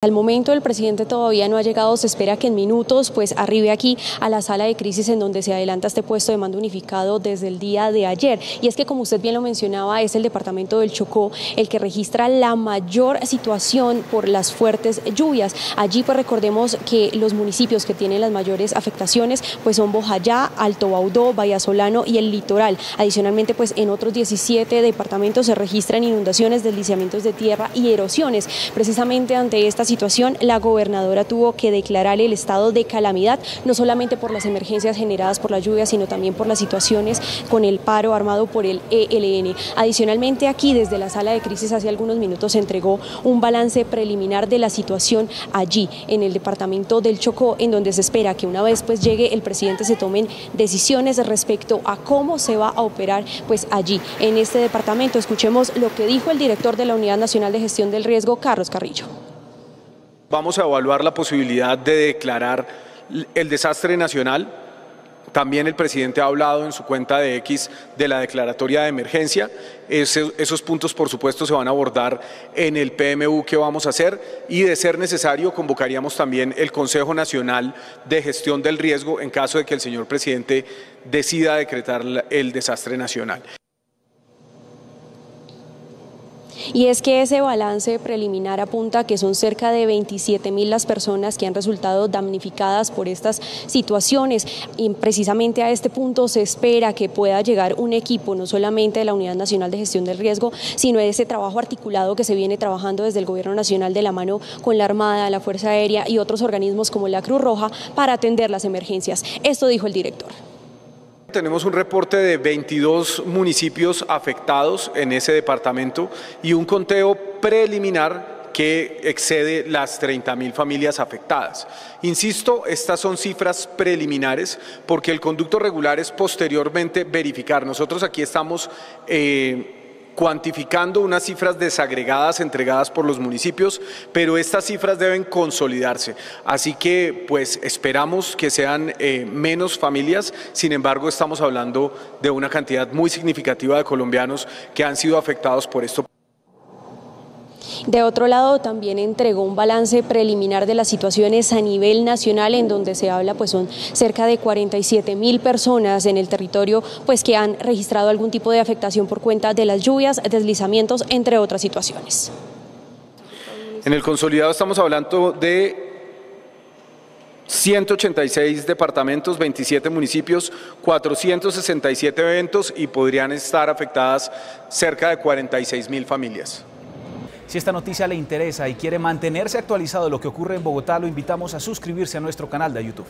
Al momento el presidente todavía no ha llegado, se espera que en minutos pues arribe aquí a la sala de crisis en donde se adelanta este puesto de mando unificado desde el día de ayer. Y es que como usted bien lo mencionaba, es el departamento del Chocó el que registra la mayor situación por las fuertes lluvias. Allí pues recordemos que los municipios que tienen las mayores afectaciones pues son Bojayá, Alto Baudó, Vallasolano y el litoral. Adicionalmente pues en otros 17 departamentos se registran inundaciones, deslizamientos de tierra y erosiones. Precisamente ante estas situación, la gobernadora tuvo que declarar el estado de calamidad, no solamente por las emergencias generadas por la lluvia, sino también por las situaciones con el paro armado por el ELN. Adicionalmente, aquí desde la sala de crisis hace algunos minutos se entregó un balance preliminar de la situación allí, en el departamento del Chocó, en donde se espera que una vez pues llegue el presidente se tomen decisiones respecto a cómo se va a operar pues allí, en este departamento. Escuchemos lo que dijo el director de la Unidad Nacional de Gestión del Riesgo, Carlos Carrillo. Vamos a evaluar la posibilidad de declarar el desastre nacional. También el presidente ha hablado en su cuenta de X de la declaratoria de emergencia. esos puntos, por supuesto, se van a abordar en el PMU que vamos a hacer y, de ser necesario, convocaríamos también el Consejo Nacional de Gestión del Riesgo en caso de que el señor presidente decida decretar el desastre nacional. Y es que ese balance preliminar apunta que son cerca de 27 mil las personas que han resultado damnificadas por estas situaciones. Y precisamente a este punto se espera que pueda llegar un equipo, no solamente de la Unidad Nacional de Gestión del Riesgo, sino de ese trabajo articulado que se viene trabajando desde el Gobierno Nacional de la mano con la Armada, la Fuerza Aérea y otros organismos como la Cruz Roja para atender las emergencias. Esto dijo el director. Tenemos un reporte de 22 municipios afectados en ese departamento y un conteo preliminar que excede las 30 mil familias afectadas. Insisto, estas son cifras preliminares porque el conducto regular es posteriormente verificar. Nosotros aquí estamos... Eh, cuantificando unas cifras desagregadas entregadas por los municipios, pero estas cifras deben consolidarse. Así que pues esperamos que sean eh, menos familias, sin embargo estamos hablando de una cantidad muy significativa de colombianos que han sido afectados por esto. De otro lado, también entregó un balance preliminar de las situaciones a nivel nacional en donde se habla, pues son cerca de 47 mil personas en el territorio pues que han registrado algún tipo de afectación por cuenta de las lluvias, deslizamientos, entre otras situaciones. En el consolidado estamos hablando de 186 departamentos, 27 municipios, 467 eventos y podrían estar afectadas cerca de 46 mil familias. Si esta noticia le interesa y quiere mantenerse actualizado de lo que ocurre en Bogotá, lo invitamos a suscribirse a nuestro canal de YouTube.